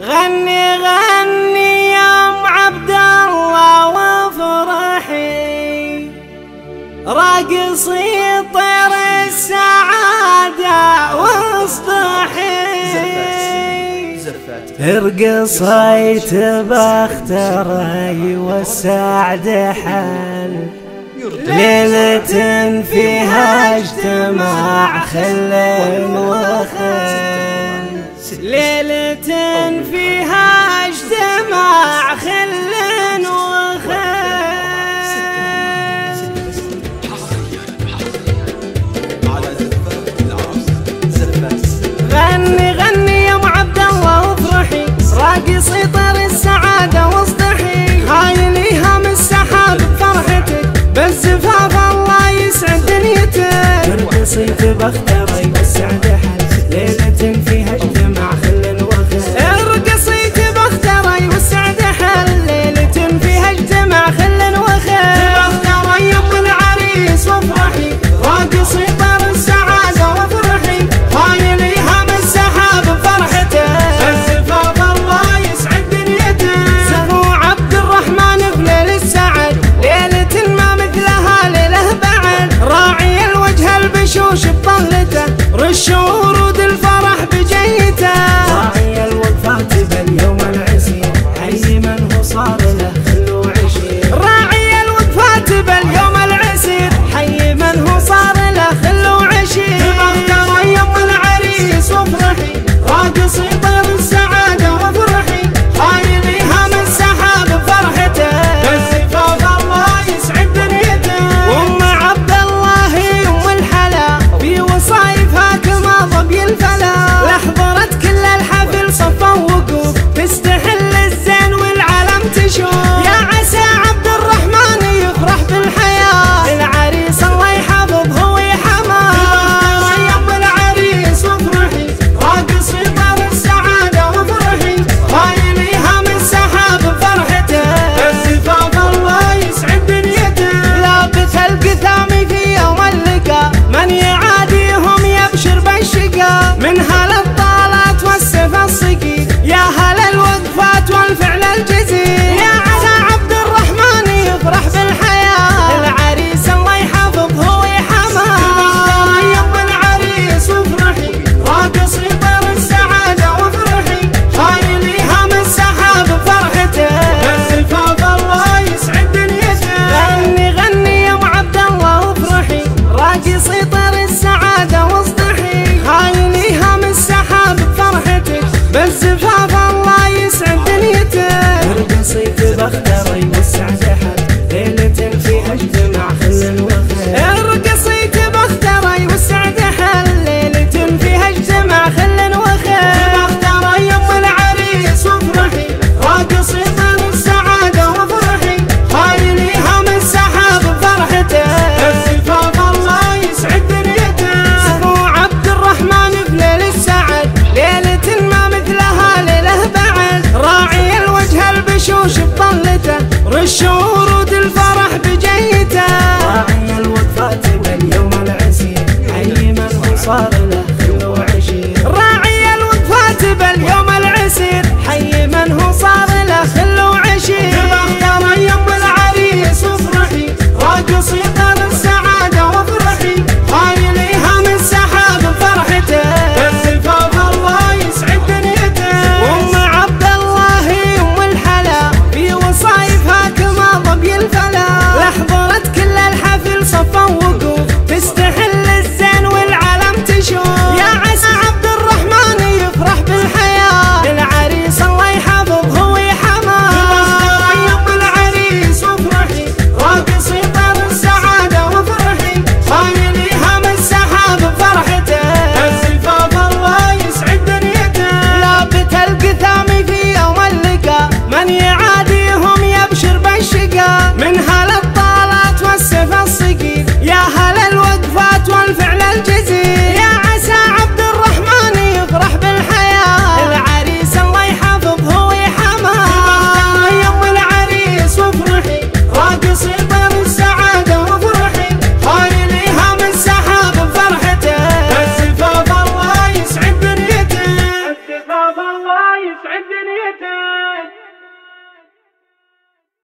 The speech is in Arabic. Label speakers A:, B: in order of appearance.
A: غني غني يا ام عبد الله وافرحي راقصي طير السعادة واصطحي. ارقصي تبختري والسعد حل. ليلة فيها اجتماع خل وخل. سيطر السعادة وسطحي غايل هم السحاب بفرحتك. بالزفاف الله يسعد دنيتك. ترقصي بختك. وشبالته رش ورود الفرح 英雄 show.